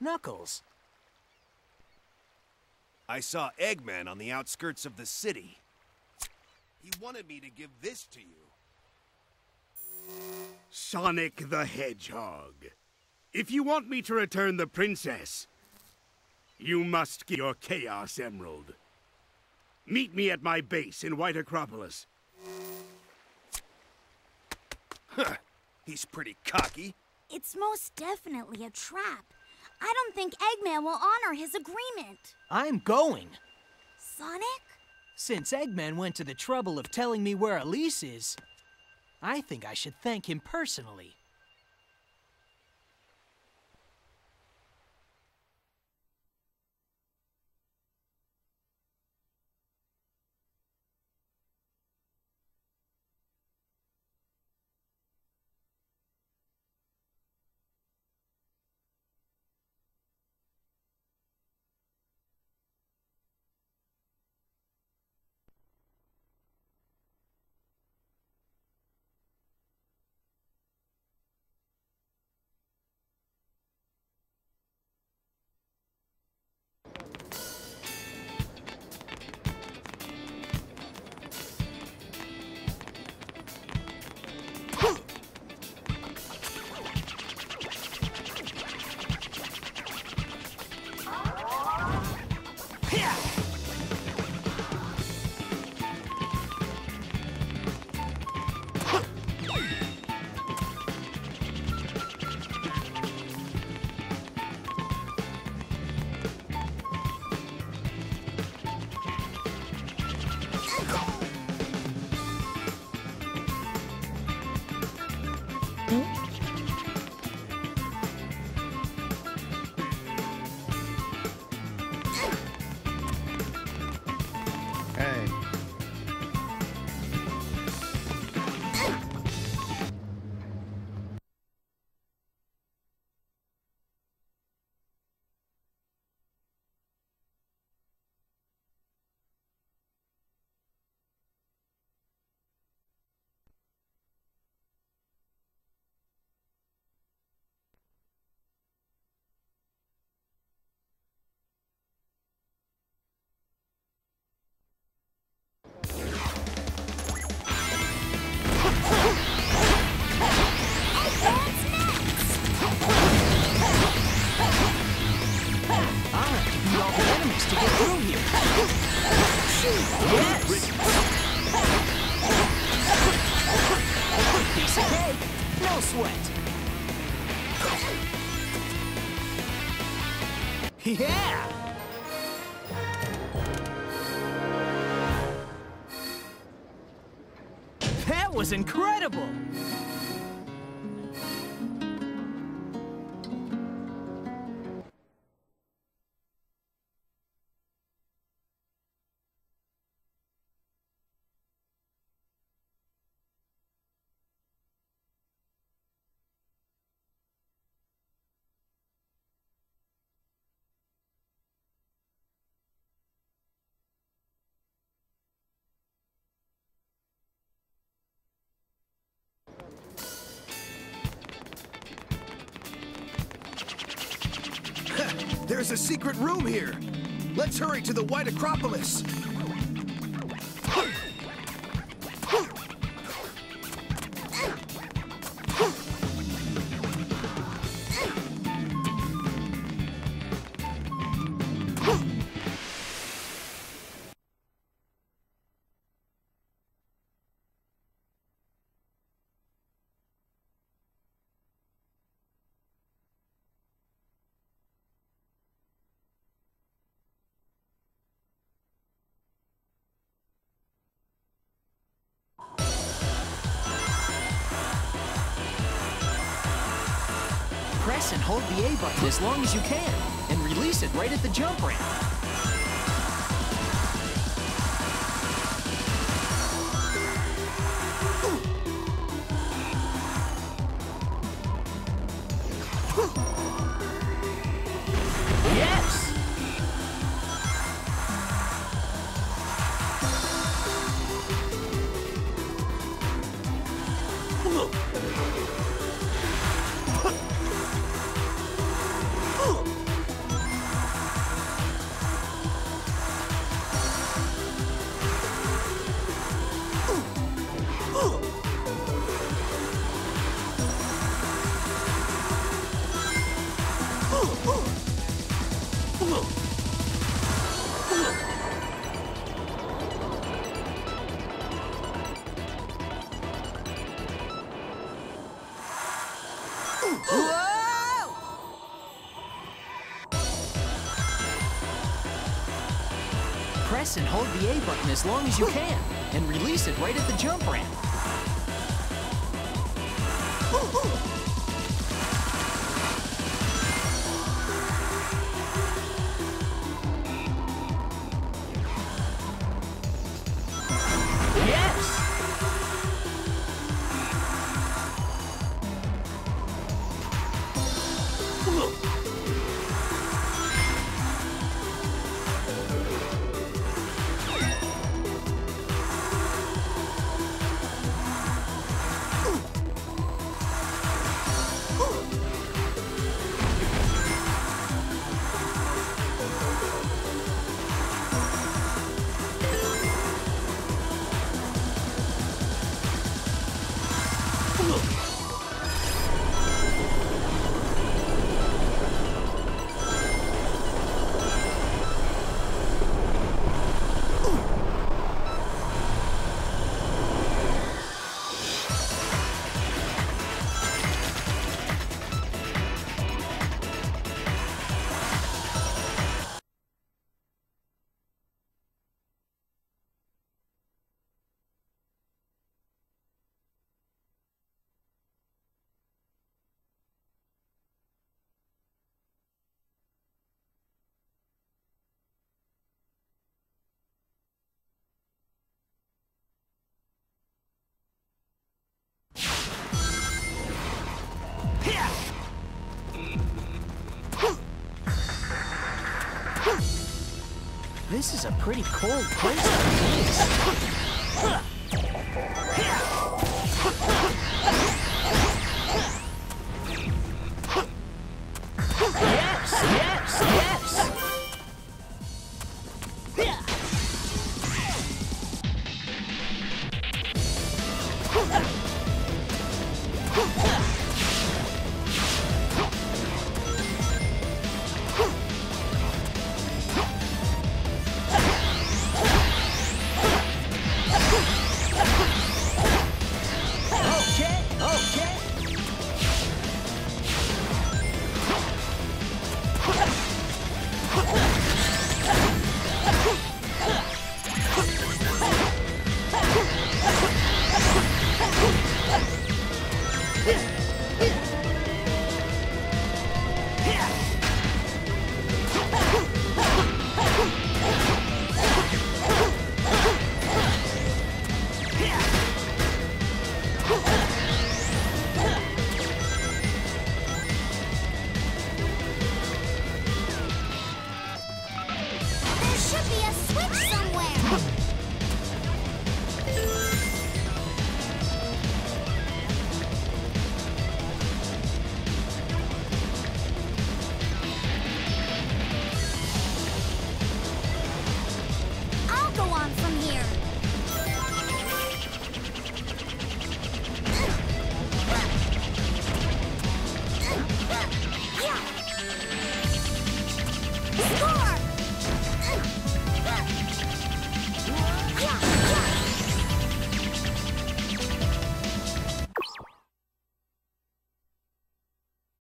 Knuckles. I saw Eggman on the outskirts of the city. He wanted me to give this to you. Sonic the Hedgehog. If you want me to return the princess, you must give your Chaos Emerald. Meet me at my base in White Acropolis. Huh. He's pretty cocky. It's most definitely a trap. I don't think Eggman will honor his agreement. I'm going. Sonic? Since Eggman went to the trouble of telling me where Elise is, I think I should thank him personally. Enemies to get through here. Yes! Piece of cake, no sweat. Yeah! That was incredible! There's a secret room here. Let's hurry to the White Acropolis. Press and hold the A button as long as you can, and release it right at the jump ramp. Yes! Press and hold the A button as long as you can, and release it right at the jump ramp. This is a pretty cold place